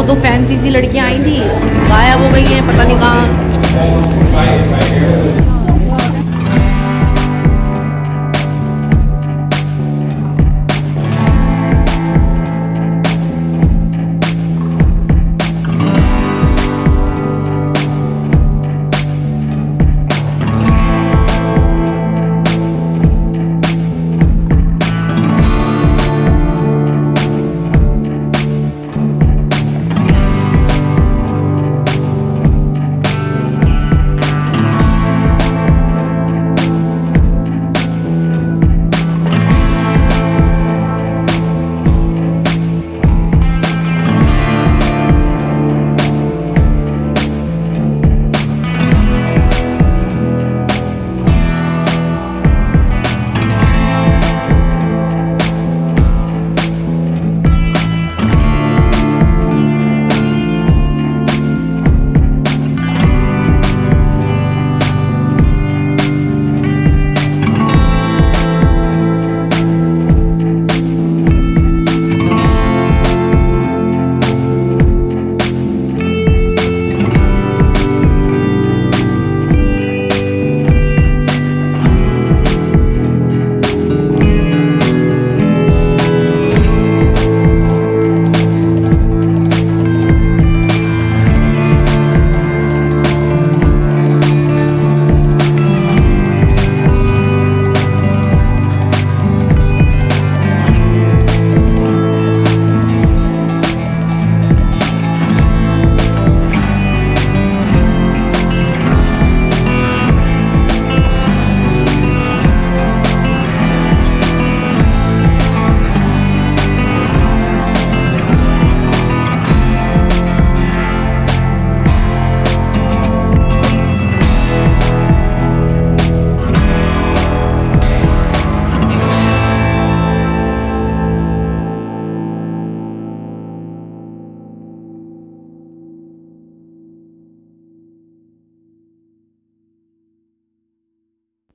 वो तो फैंसी सी लड़कियाँ आई थी गायब हो गई हैं पता नहीं कहाँ।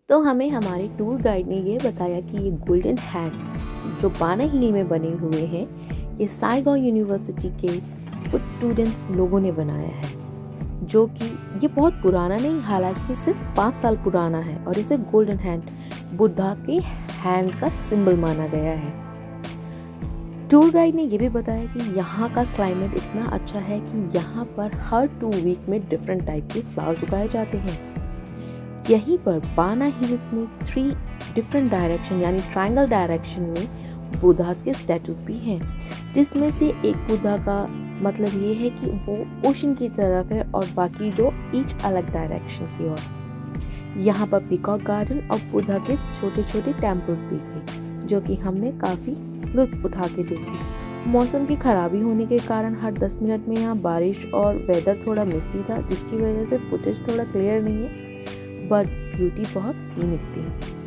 तो हमें हमारे टूर गाइड ने ये बताया कि ये गोल्डन हैंड जो बाना हिल में बने हुए हैं, ये साइगो यूनिवर्सिटी के कुछ स्टूडेंट्स लोगों ने बनाया है, जो कि ये बहुत पुराना नहीं, हालाँकि सिर्फ़ पाँच साल पुराना है और इसे गोल्डन हैंड बुद्धा के हैंड का सिंबल माना गया है। टूर गाइड ने यह भी बताया कि यहाँ का क्लाइमेट इतना अच्छा है कि यहाँ पर हर टू वीक में डिफरेंट टाइप के फ्लावर्स उगाए जाते हैं। यहीं पर बाना हिल्स में थ्री डिफरेंट डायरेक्शन यानी ट्रायंगल डायरेक्शन में बुद्धास के स्टैचूज भी हैं, जिसमें से एक बुद्धा का मतलब ये है कि वो ओशन की तरफ़ है और बाकी दो ईच अलग डायरेक्शन की ओर। यहाँ पर पिकॉक गार्डन और बुद्धा के छोटे छोटे टेम्पल्स भी थे, जो कि हमने काफ़ी लुत्फ उठा के देखे। मौसम की खराबी होने के कारण हर 10 मिनट में यहाँ बारिश और वेदर थोड़ा मिस्टी था, जिसकी वजह से फुटेज थोड़ा क्लियर नहीं है। बट ब्यूटी बहुत सीमित थी।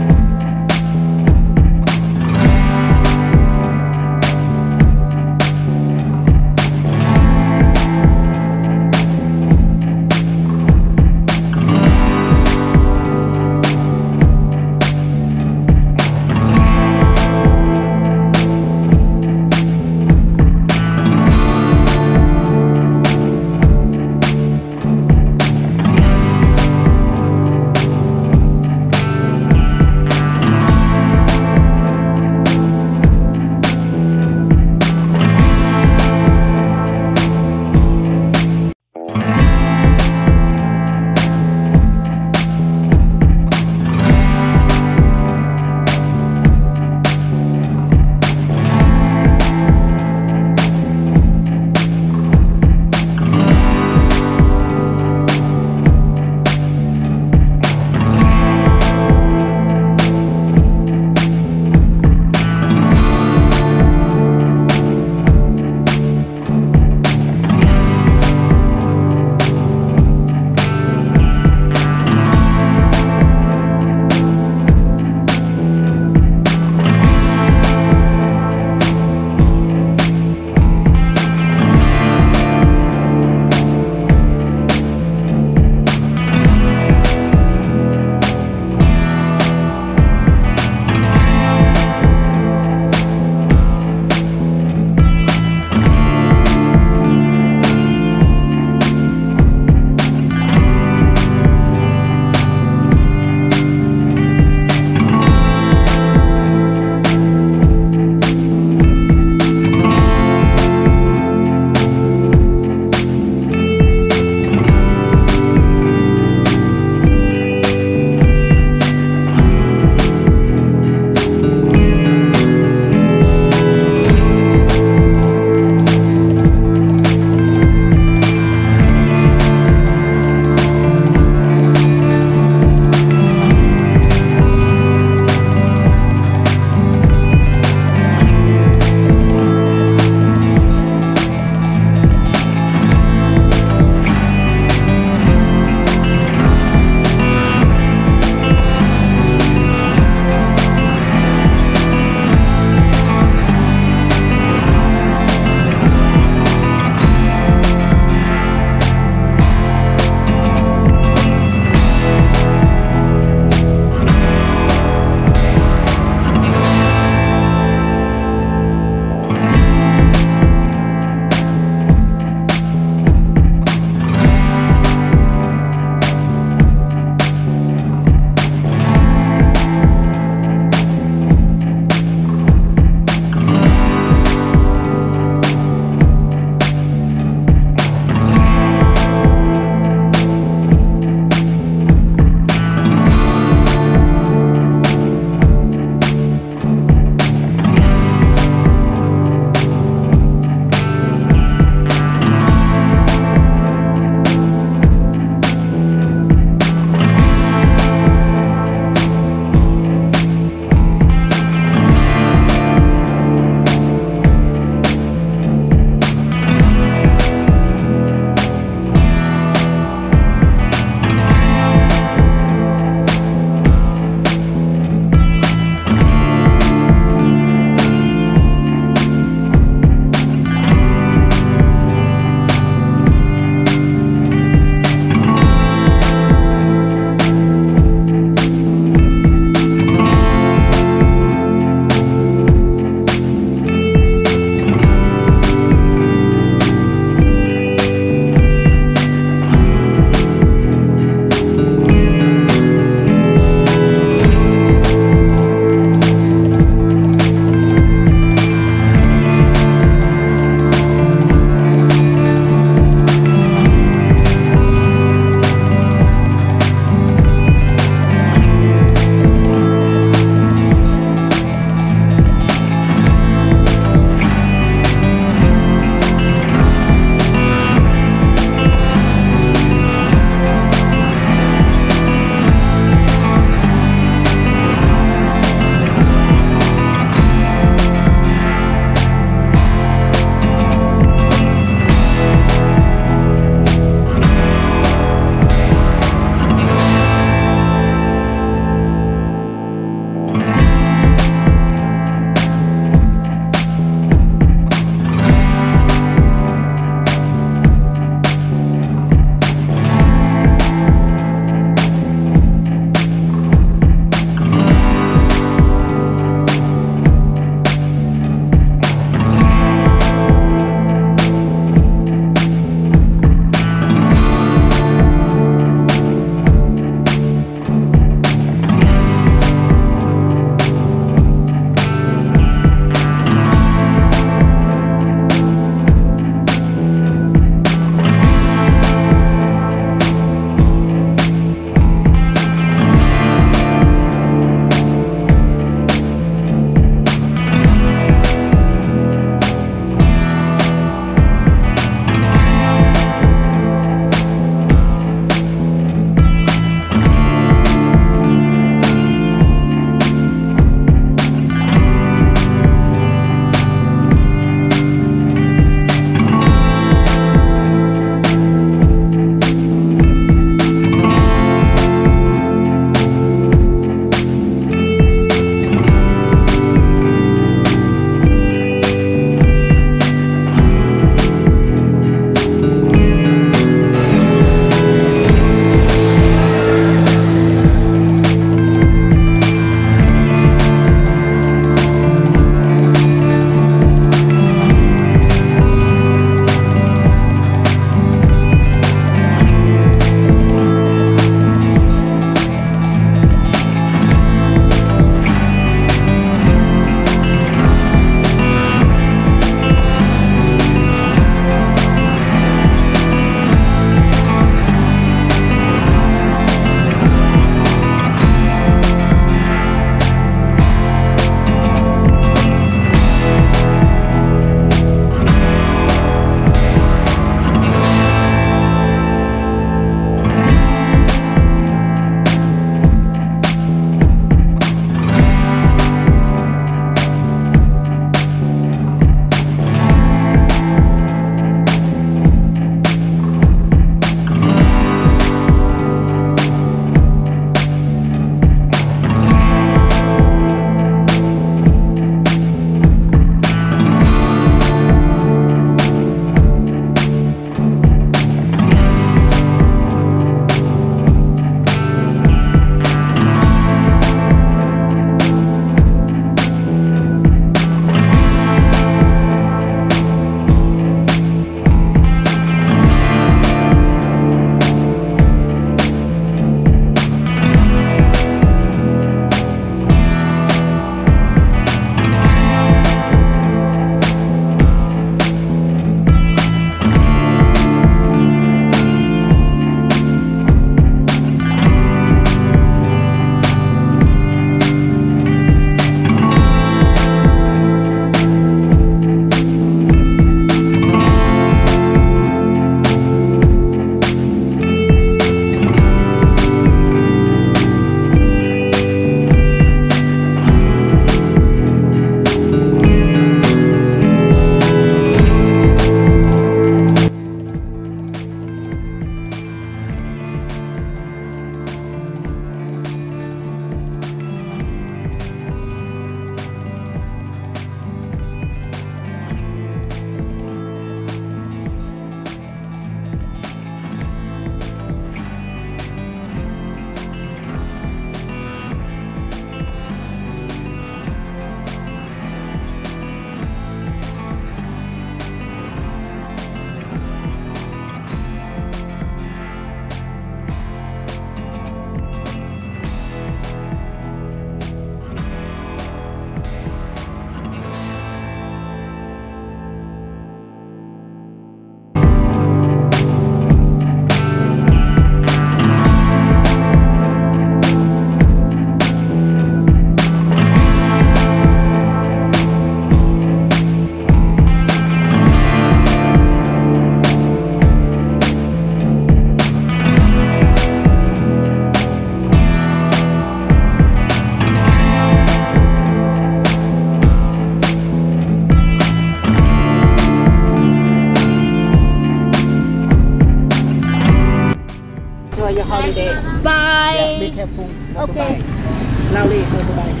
Careful. Okay. Motorbike. Slowly, motorbike.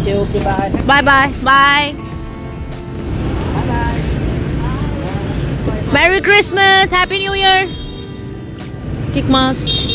Okay, okay, bye. Bye bye. Bye. Bye bye. Merry Christmas. Happy New Year. Kick Mouse.